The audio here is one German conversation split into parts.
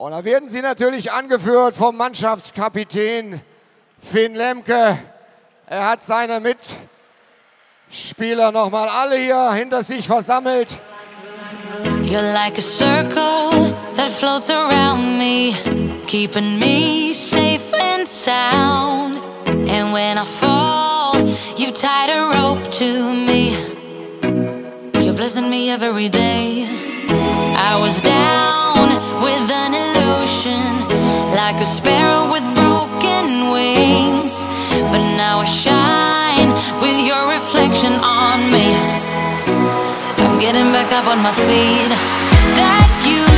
Und da werden sie natürlich angeführt vom Mannschaftskapitän Finn Lemke. Er hat seine Mitspieler nochmal alle hier hinter sich versammelt. You're like a circle that floats around me, keeping me safe and sound. And when I fall, you tied a rope to me. You're blessing me every day. I was down like a sparrow with broken wings. But now I shine with your reflection on me. I'm getting back up on my feet. That you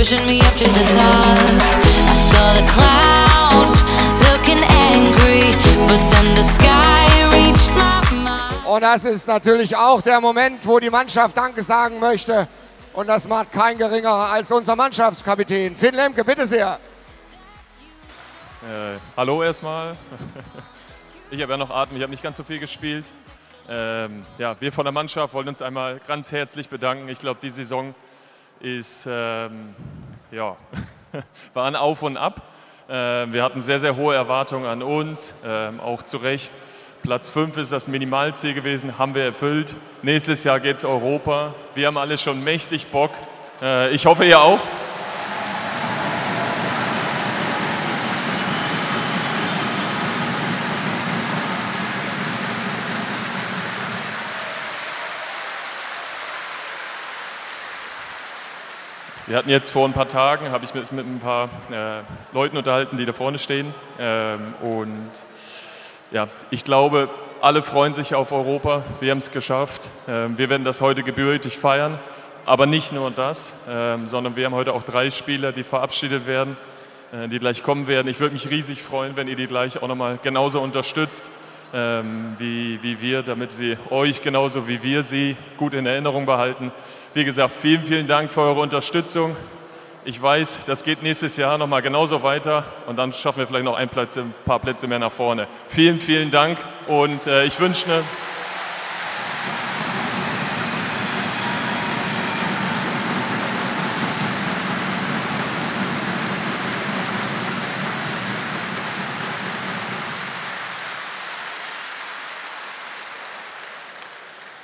pushing me up to the top. I saw the clouds looking angry, but then the sky reached my mind. Und das ist natürlich auch der Moment, wo die Mannschaft Danke sagen möchte. Und das macht kein geringerer als unser Mannschaftskapitän. Finn Lemke, bitte sehr. Äh, hallo erstmal. Ich habe ja noch Atem, ich habe nicht ganz so viel gespielt. Ähm, ja, wir von der Mannschaft wollen uns einmal ganz herzlich bedanken. Ich glaube, die Saison ist, ähm, ja, war ein Auf und Ab. Ähm, wir hatten sehr, sehr hohe Erwartungen an uns, ähm, auch zu Recht. Platz 5 ist das Minimalziel gewesen, haben wir erfüllt. Nächstes Jahr geht es Europa. Wir haben alle schon mächtig Bock. Äh, ich hoffe, ihr auch. Wir hatten jetzt vor ein paar Tagen, habe ich mich mit ein paar äh, Leuten unterhalten, die da vorne stehen. Ähm, und ja, ich glaube, alle freuen sich auf Europa. Wir haben es geschafft. Ähm, wir werden das heute gebürtig feiern. Aber nicht nur das, ähm, sondern wir haben heute auch drei Spieler, die verabschiedet werden, äh, die gleich kommen werden. Ich würde mich riesig freuen, wenn ihr die gleich auch nochmal genauso unterstützt ähm, wie, wie wir, damit sie euch genauso wie wir sie gut in Erinnerung behalten. Wie gesagt, vielen, vielen Dank für eure Unterstützung. Ich weiß, das geht nächstes Jahr nochmal genauso weiter und dann schaffen wir vielleicht noch ein, Platz, ein paar Plätze mehr nach vorne. Vielen, vielen Dank und äh, ich wünsche eine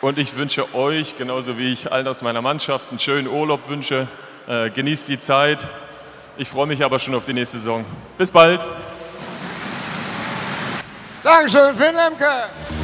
Und ich wünsche euch, genauso wie ich allen aus meiner Mannschaft, einen schönen Urlaub wünsche. Äh, genießt die Zeit. Ich freue mich aber schon auf die nächste Saison. Bis bald. Dankeschön, Finn Lemke.